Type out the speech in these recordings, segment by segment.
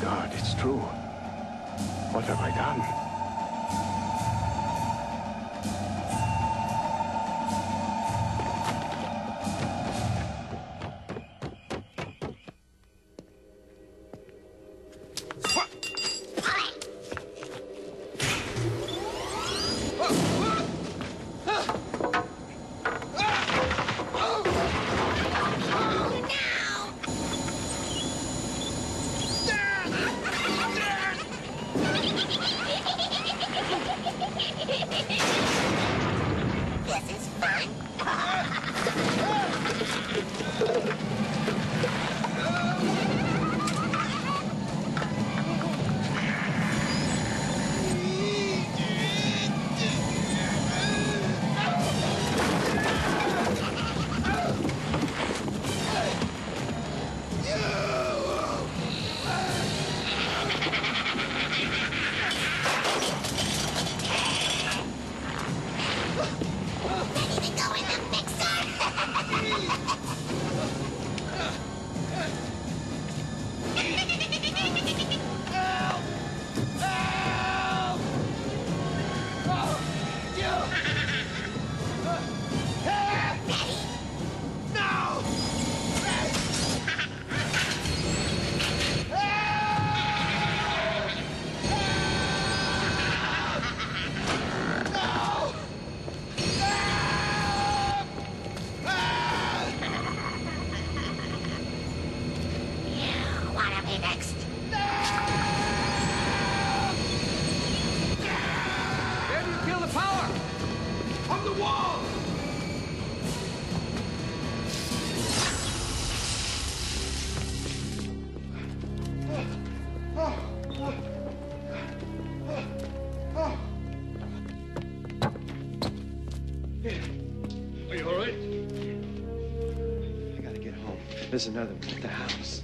God, it's true. What have I done? Wanna next? Where do you feel the power? On the wall! Are you all right? I gotta get home. There's another one at the house.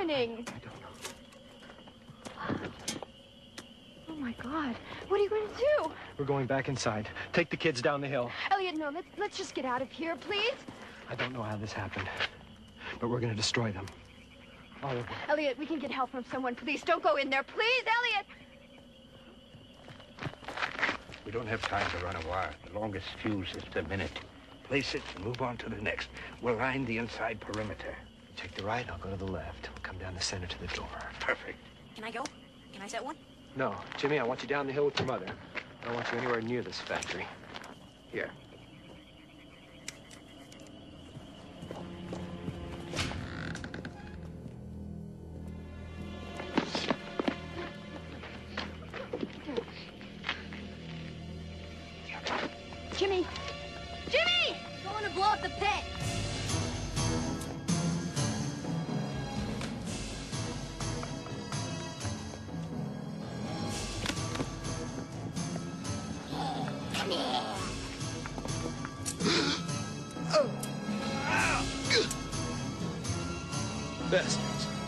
Happening? I don't know. Oh my God. What are you going to do? We're going back inside. Take the kids down the hill. Elliot, no, let's, let's just get out of here, please. I don't know how this happened, but we're gonna destroy them. All of them. Elliot, we can get help from someone. Please don't go in there. Please, Elliot. We don't have time to run a wire. The longest fuse is a minute. Place it and move on to the next. We'll line the inside perimeter. You take the right, I'll go to the left. We'll come down the center to the door. Perfect. Can I go? Can I set one? No, Jimmy, I want you down the hill with your mother. I don't want you anywhere near this factory. Here. Bastards.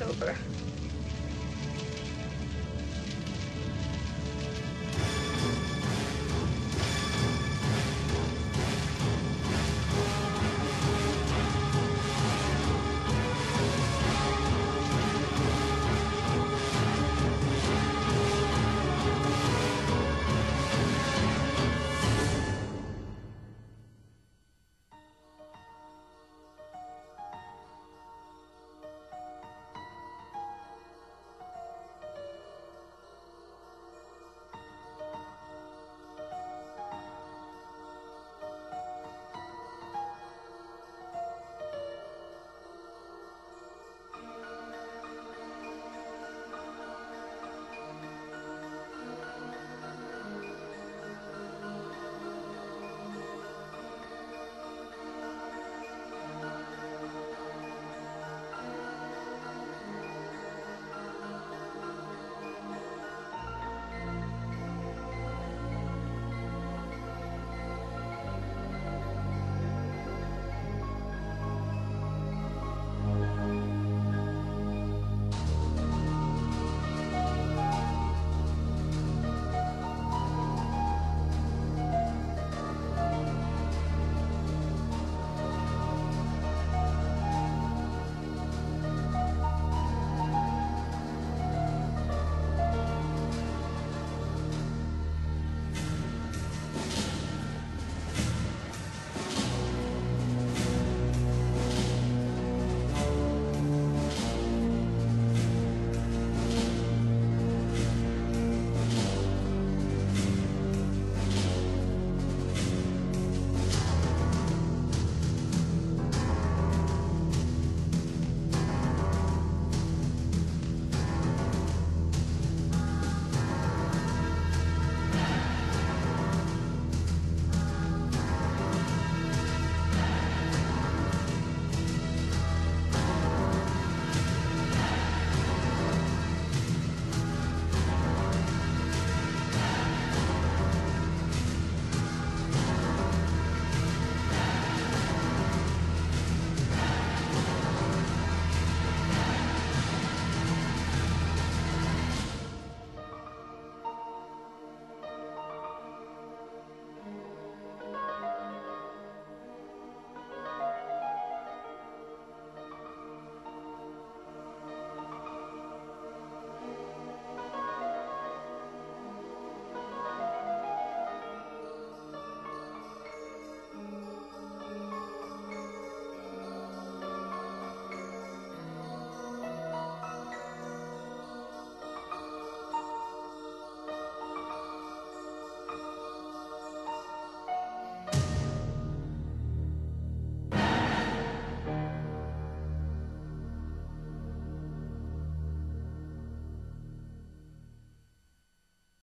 October.